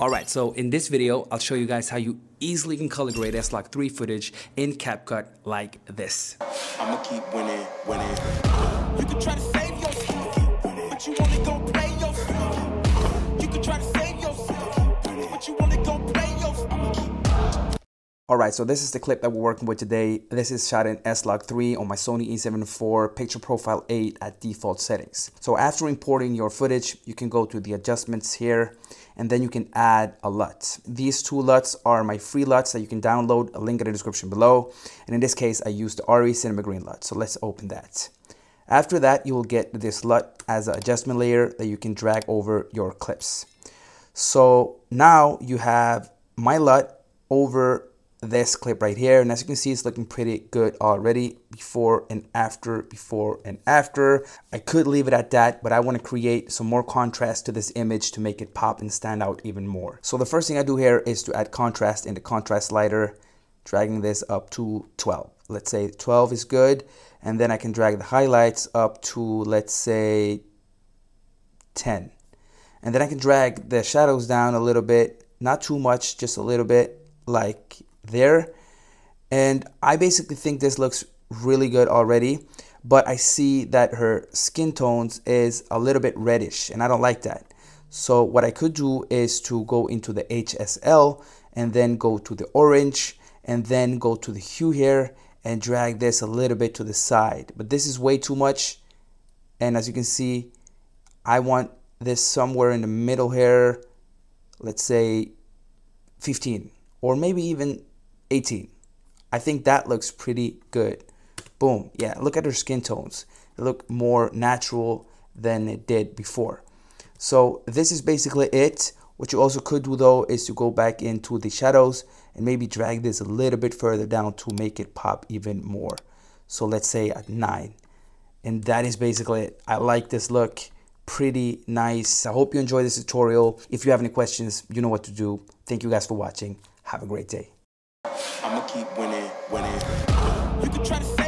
Alright, so in this video, I'll show you guys how you easily can color grade S-Log 3 footage in CapCut like this. Alright, so this is the clip that we're working with today. This is shot in S-Log 3 on my Sony a7 IV Picture Profile 8 at default settings. So after importing your footage, you can go to the adjustments here and then you can add a LUT. These two LUTs are my free LUTs that you can download, a link in the description below. And in this case, I used the Arri Cinema Green LUT. So let's open that. After that, you will get this LUT as an adjustment layer that you can drag over your clips. So now you have my LUT over this clip right here. And as you can see, it's looking pretty good already before and after, before and after. I could leave it at that, but I want to create some more contrast to this image to make it pop and stand out even more. So the first thing I do here is to add contrast in the contrast slider, dragging this up to 12. Let's say 12 is good. And then I can drag the highlights up to, let's say, 10. And then I can drag the shadows down a little bit, not too much, just a little bit, like there. And I basically think this looks really good already, but I see that her skin tones is a little bit reddish and I don't like that. So what I could do is to go into the HSL and then go to the orange and then go to the hue here and drag this a little bit to the side. But this is way too much. And as you can see, I want this somewhere in the middle here, let's say 15 or maybe even 18. I think that looks pretty good. Boom. Yeah, look at her skin tones. They look more natural than it did before. So this is basically it. What you also could do though is to go back into the shadows and maybe drag this a little bit further down to make it pop even more. So let's say at 9. And that is basically it. I like this look. Pretty nice. I hope you enjoy this tutorial. If you have any questions, you know what to do. Thank you guys for watching. Have a great day keep winning, winning. You can try to